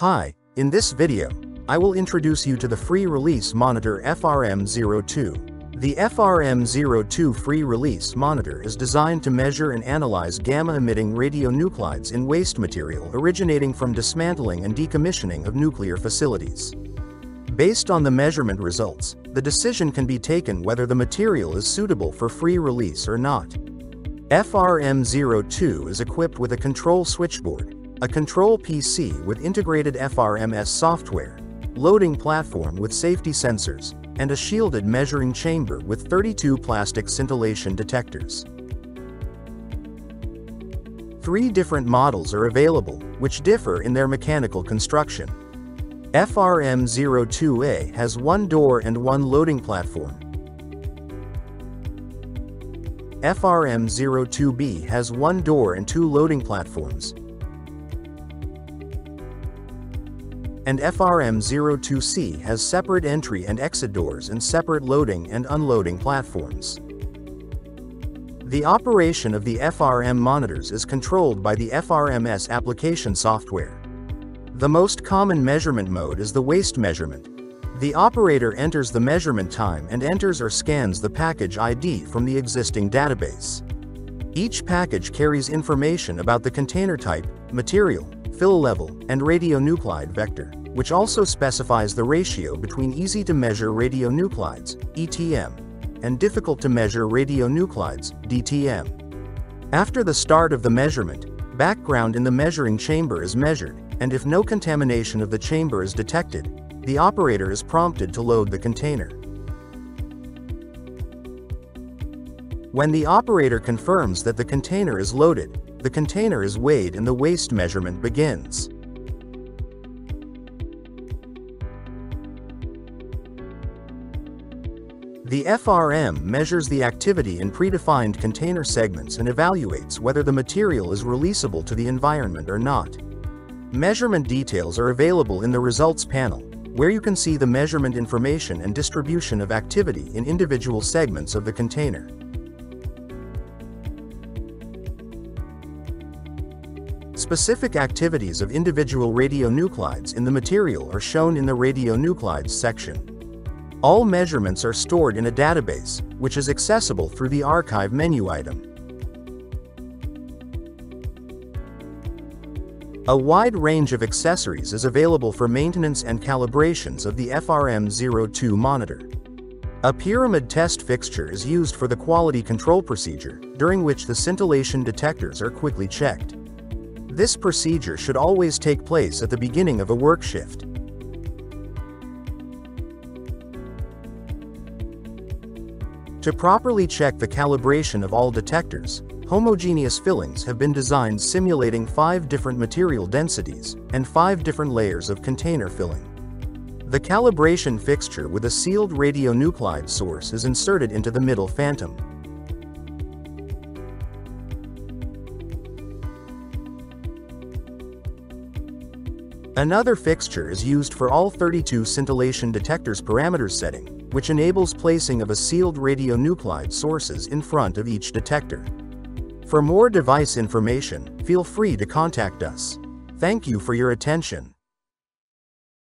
Hi, in this video, I will introduce you to the free release monitor FRM02. The FRM02 free release monitor is designed to measure and analyze gamma-emitting radionuclides in waste material originating from dismantling and decommissioning of nuclear facilities. Based on the measurement results, the decision can be taken whether the material is suitable for free release or not. FRM02 is equipped with a control switchboard, a control PC with integrated FRMS software, loading platform with safety sensors, and a shielded measuring chamber with 32 plastic scintillation detectors. Three different models are available, which differ in their mechanical construction. FRM02A has one door and one loading platform. FRM02B has one door and two loading platforms. And FRM02C has separate entry and exit doors and separate loading and unloading platforms. The operation of the FRM monitors is controlled by the FRMS application software. The most common measurement mode is the waste measurement. The operator enters the measurement time and enters or scans the package ID from the existing database. Each package carries information about the container type, material, fill level, and radionuclide vector, which also specifies the ratio between easy-to-measure radionuclides, ETM, and difficult-to-measure radionuclides, DTM. After the start of the measurement, background in the measuring chamber is measured, and if no contamination of the chamber is detected, the operator is prompted to load the container. When the operator confirms that the container is loaded, the container is weighed and the waste measurement begins. The FRM measures the activity in predefined container segments and evaluates whether the material is releasable to the environment or not. Measurement details are available in the results panel, where you can see the measurement information and distribution of activity in individual segments of the container. Specific activities of individual radionuclides in the material are shown in the radionuclides section. All measurements are stored in a database, which is accessible through the archive menu item. A wide range of accessories is available for maintenance and calibrations of the FRM02 monitor. A pyramid test fixture is used for the quality control procedure, during which the scintillation detectors are quickly checked. This procedure should always take place at the beginning of a work shift. To properly check the calibration of all detectors, homogeneous fillings have been designed simulating five different material densities and five different layers of container filling. The calibration fixture with a sealed radionuclide source is inserted into the middle phantom. Another fixture is used for all 32 scintillation detectors parameters setting, which enables placing of a sealed radionuclide sources in front of each detector. For more device information, feel free to contact us. Thank you for your attention.